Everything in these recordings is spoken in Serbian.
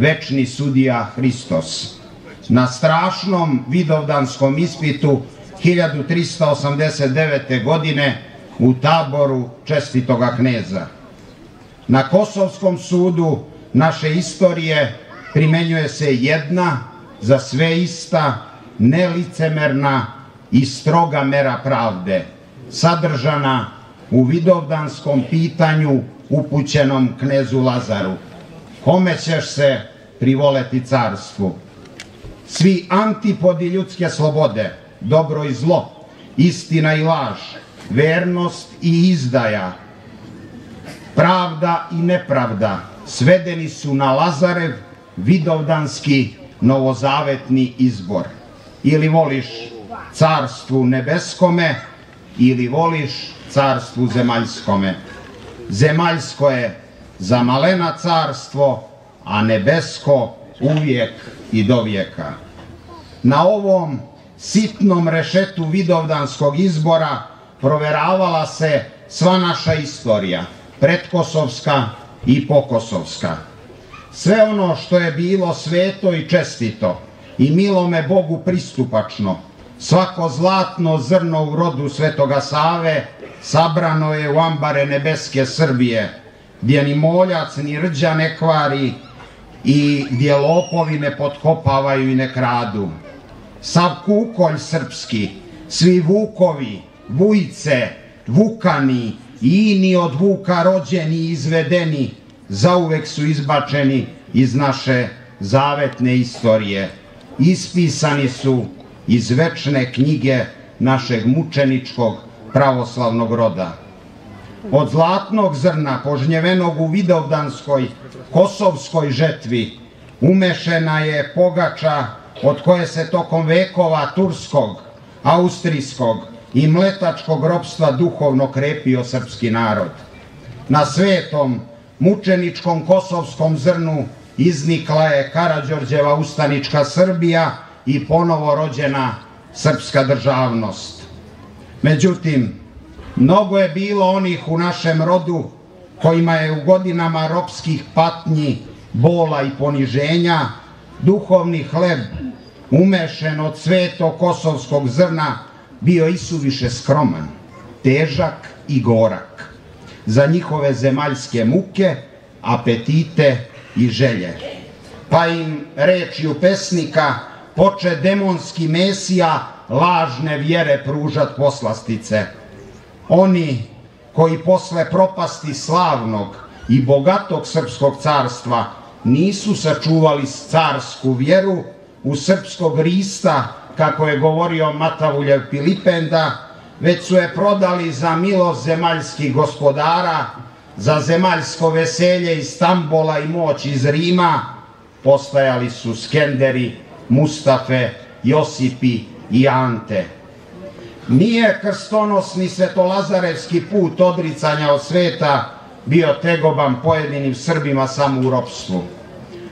večni sudija Hristos. Na strašnom vidovdanskom ispitu 1389. godine u taboru čestitoga kneza. Na Kosovskom sudu naše istorije primenjuje se jedna, za sve ista, nelicemerna i stroga mera pravde, sadržana u vidovdanskom pitanju upućenom knezu Lazaru. Kome ćeš se privoleti carstvu? Svi antipodi ljudske slobode, dobro i zlo, istina i laž, vernost i izdaja, pravda i nepravda svedeni su na Lazarev vidovdanski novozavetni izbor. Ili voliš carstvu nebeskome ili voliš carstvu zemaljskome. Zemaljsko je za malena carstvo, a nebesko uvijek i do vijeka. Na ovom sitnom rešetu vidovdanskog izbora proveravala se sva naša istorija, predkosovska i pokosovska. Sve ono što je bilo sveto i čestito i milome Bogu pristupačno, svako zlatno zrno u rodu Svetoga Save sabrano je u ambare nebeske Srbije, gdje ni moljac ni rđa ne kvari i gdje lopovi ne potkopavaju i ne kradu. Sav kukolj srpski, svi vukovi, vujice, vukani, ini od vuka rođeni i izvedeni, zauvek su izbačeni iz naše zavetne istorije. Ispisani su iz večne knjige našeg mučeničkog pravoslavnog roda. Od zlatnog zrna požnjevenog u Vidovdanskoj, kosovskoj žetvi, umešena je pogača od koje se tokom vekova turskog, austrijskog i mletačkog ropstva duhovno krepio srpski narod. Na svetom, mučeničkom kosovskom zrnu iznikla je Karađorđeva ustanička Srbija i ponovo rođena srpska državnost. Međutim, mnogo je bilo onih u našem rodu kojima je u godinama ropskih patnji, bola i poniženja duhovni hleb umešen od sveto kosovskog zrna bio isuviše skroman, težak i gorak za njihove zemaljske muke, apetite i želje. Pa im rečju pesnika poče demonski mesija lažne vjere pružat poslastice. Oni koji posle propasti slavnog i bogatog srpskog carstva nisu sačuvali carsku vjeru u srpskog rista, kako je govorio Matavuljev Pilipenda, već su je prodali za milost zemaljskih gospodara, za zemaljsko veselje iz Stambola i moć iz Rima, postajali su Skenderi, Mustafe, Josipi i Ante. Nije krstonosni svetolazarevski put odricanja od sveta bio tegoban pojedinim Srbima samo u ropstvu.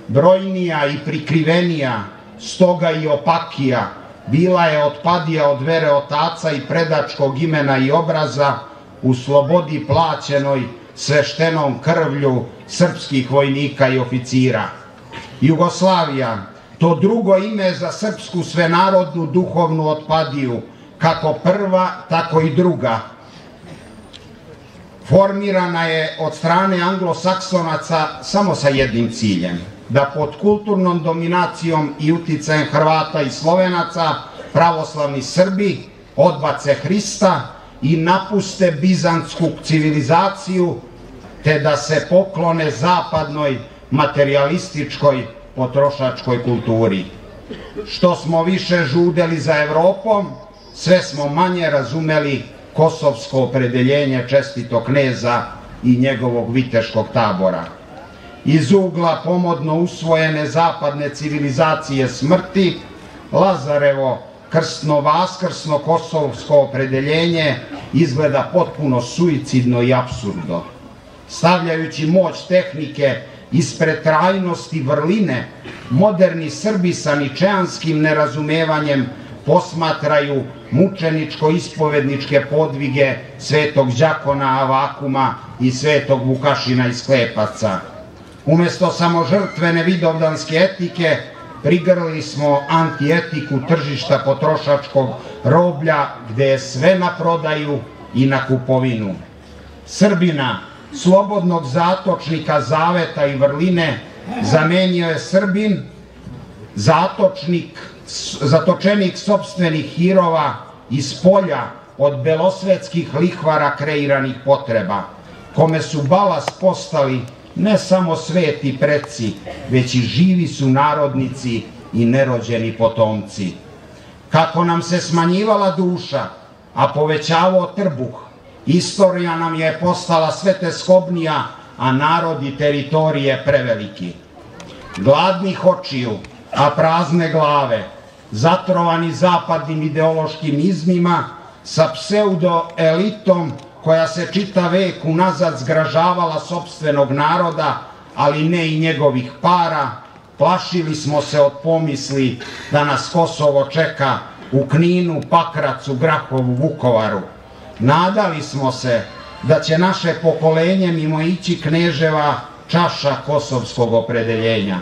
Brojnija i prikrivenija, stoga i opakija, bila je otpadija od vere otaca i predačkog imena i obraza u slobodi plaćenoj sveštenom krvlju srpskih vojnika i oficira. Jugoslavija, to drugo ime za srpsku svenarodnu duhovnu otpadiju, kako prva, tako i druga, formirana je od strane anglosaksonaca samo sa jednim ciljem – da pod kulturnom dominacijom i uticajem Hrvata i Slovenaca pravoslavni Srbi odbace Hrista i napuste bizantsku civilizaciju te da se poklone zapadnoj materialističkoj potrošačkoj kulturi. Što smo više žudeli za Evropom, sve smo manje razumeli kosovsko opredeljenje čestito kneza i njegovog viteškog tabora iz ugla pomodno usvojene zapadne civilizacije smrti, Lazarevo krstno vaskrsno kosovsko opredeljenje izgleda potpuno suicidno i absurdno. Stavljajući moć tehnike ispred trajnosti vrline, moderni Srbi sa ničeanskim nerazumevanjem posmatraju mučeničko-ispovedničke podvige svetog Đakona Avakuma i svetog Vukašina iz Klepaca Umesto samožrtvene vidovdanske etike, prigrli smo antietiku tržišta potrošačkog roblja, gde je sve na prodaju i na kupovinu. Srbina, slobodnog zatočnika Zaveta i Vrline, zamenio je Srbin, zatočnik, zatočenik sobstvenih hirova iz polja od belosvetskih lihvara kreiranih potreba, kome su balas postali ne samo sveti preci, već i živi su narodnici i nerođeni potomci. Kako nam se smanjivala duša, a povećavao trbuh, istorija nam je postala sve teskobnija, a narod i teritorije preveliki. Gladnih očiju, a prazne glave, zatrovani zapadnim ideološkim izmima, sa pseudo-elitom koja se čita vek unazad zgražavala sobstvenog naroda, ali ne i njegovih para, plašili smo se od pomisli da nas Kosovo čeka u Kninu, Pakracu, Grahovu, Vukovaru. Nadali smo se da će naše pokolenje mimo ići kneževa čaša kosovskog opredeljenja.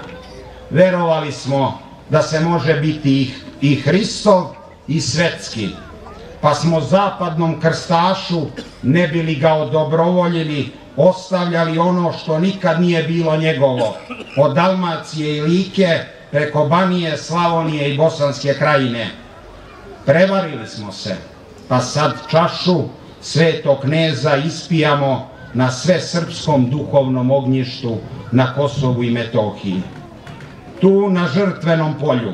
Verovali smo da se može biti i Hristov i svetski, pa smo zapadnom krstašu, ne bili ga odobrovoljili, ostavljali ono što nikad nije bilo njegovo, od Dalmacije i Like, preko Banije, Slavonije i Bosanske krajine. Prevarili smo se, pa sad čašu svetog kneza ispijamo na sve srpskom duhovnom ognjištu na Kosovu i Metohiji. Tu na žrtvenom polju,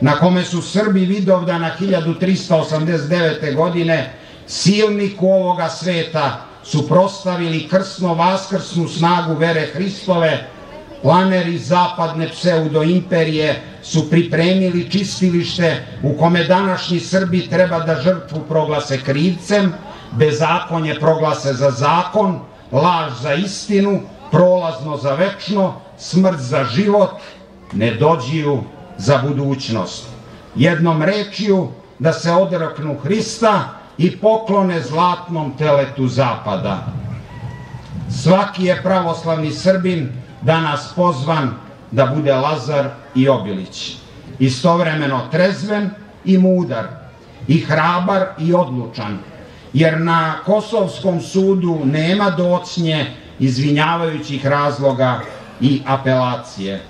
na kome su Srbi Vidovdana 1389. godine silniku ovoga sveta suprostavili krsno vaskrsnu snagu vere Hristove, planeri zapadne pseudoimperije su pripremili čistilište u kome današnji Srbi treba da žrtvu proglase krivcem, bezakonje proglase za zakon, laž za istinu, prolazno za večno, smrt za život, ne dođiju za budućnost. Jednom rečju da se odreknu Hrista i poklone zlatnom teletu zapada. Svaki je pravoslavni Srbin danas pozvan da bude Lazar i Obilić. Istovremeno trezven i mudar, i hrabar i odlučan, jer na Kosovskom sudu nema docnje izvinjavajućih razloga i apelacije.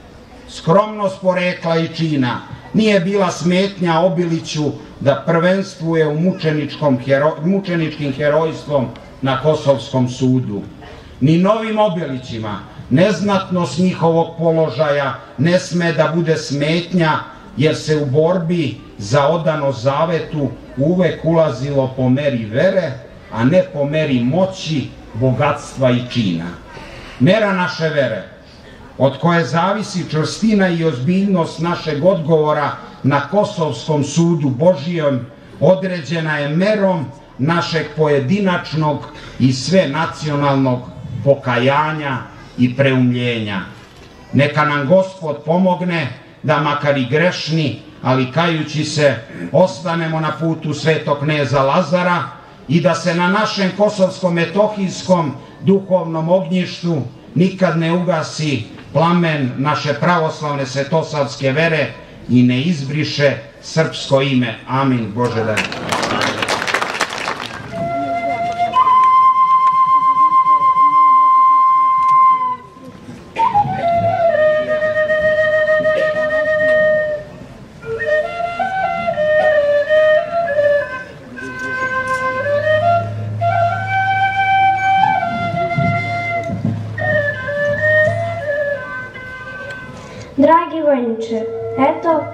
Skromnost porekla i čina nije bila smetnja Obiliću da prvenstvuje u mučeničkim herojstvom na Kosovskom sudu. Ni novim Obilićima neznatnost njihovog položaja ne sme da bude smetnja, jer se u borbi za odano zavetu uvek ulazilo po meri vere, a ne po meri moći, bogatstva i čina. Mera naše vere, od koje zavisi čvrstina i ozbiljnost našeg odgovora na Kosovskom sudu Božijom, određena je merom našeg pojedinačnog i sve nacionalnog pokajanja i preumljenja. Neka nam Gospod pomogne da makar i grešni, ali kajući se, ostanemo na putu svetog kneza Lazara i da se na našem kosovskom-metohijskom duhovnom ognjištu nikad ne ugasi plamen naše pravoslavne svetosavske vere i ne izbriše srpsko ime. Amin. Bože da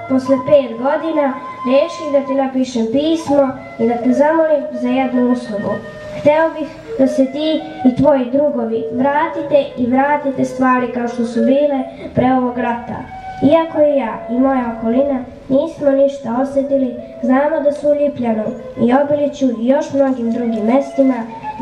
posle pet godina reših da ti napišem pismo i da te zamolim za jednu uslugu. Hteo bih da se ti i tvoji drugovi vratite i vratite stvari kao što su bile pre ovog rata. Iako i ja i moja okolina nismo ništa osetili, znamo da su u Ljipljanu i Obiliću i još mnogim drugim mestima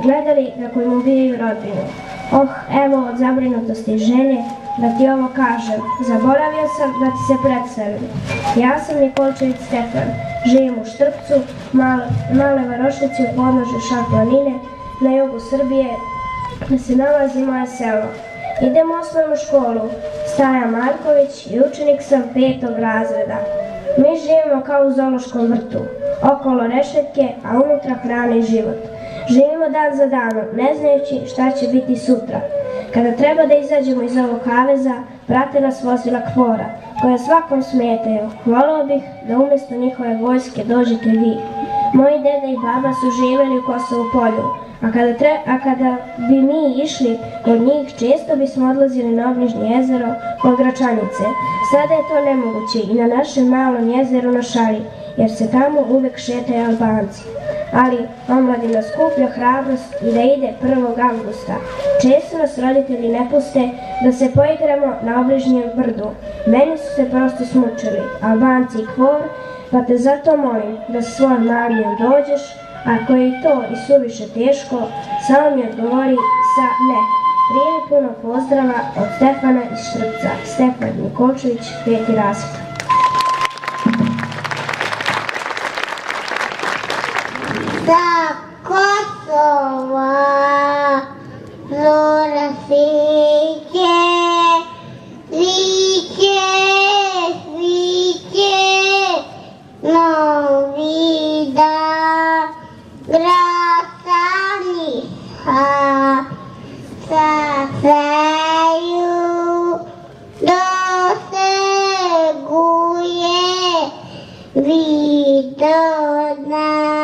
gledali kako im ubijaju rodbinu. Oh, evo od zabrinutosti i želje da ti ovo kažem. Zaboravio sam da ti se predstavim. Ja sam Nikolčević Stefan. Živim u Štrpcu, male, varošici u podnožju Šar planine, na jugu Srbije, gde se nalazi moje selo. Idem u osnovnu školu, Staja Marković i učenik sam petog razreda. Mi živimo kao u zološkom vrtu, okolo rešetke, a unutra hrane i život. Živimo dan za danom, ne znajući šta će biti sutra. Kada treba da izađemo iz ovog kaveza, prate nas vozila kvora, koja svakom smetaju. Volao bih da umjesto njihove vojske dođete vi. Moji deda i baba su živjeli u Kosovu polju, a kada, tre, a kada bi mi išli kod njih, često bismo odlazili na obližnje jezero kod Gračanice. Sada je to nemoguće i na našem malom jezeru na Šari, jer se tamo uvek šetaju Albanci. Ali omladina skuplja hrabrost i da ide 1. augusta. Često nas roditelji ne puste da se poigramo na obližnjem brdu. Meni su se prosto smučili, Albanci i kvor, pa te zato molim da sa svojom malijom dođeš, ako je to i suviše teško, samo mi odgovori sa ne. Prije puno pozdrava od Stefana iz Štrpca. Stefan Nikolčević, peti razred. Grassani ha sa sa you do se guye vi na.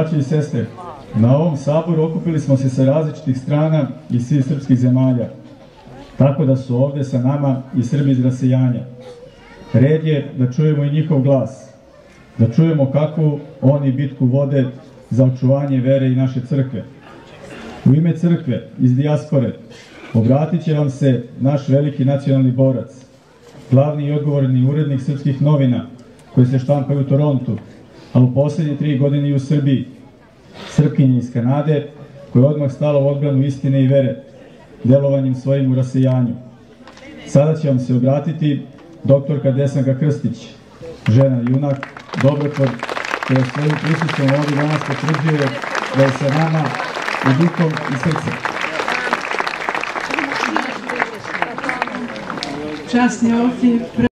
Braći i sestre, na ovom saboru okupili smo se sa različitih strana iz svih srpskih zemalja, tako da su ovde sa nama i Srbi iz rasejanja. Red je da čujemo i njihov glas, da čujemo kakvu oni bitku vode za očuvanje vere i naše crkve. U ime crkve iz dijaspore obratit će vam se naš veliki nacionalni borac, glavni i odgovorni urednik srpskih novina koji se štampaju u Torontu, a u posljednje tri godine i u Srbiji, Srpkinje iz Kanade, koja je odmah stala u odbranu istine i vere, delovanjem svojim u rasejanju. Sada će vam se obratiti doktorka Desanka Krstić, žena junak, dobrotvor, koja svojim prisustvom ovdje danas potvrđuje da je sa nama i duhom i srcem. Časni ofi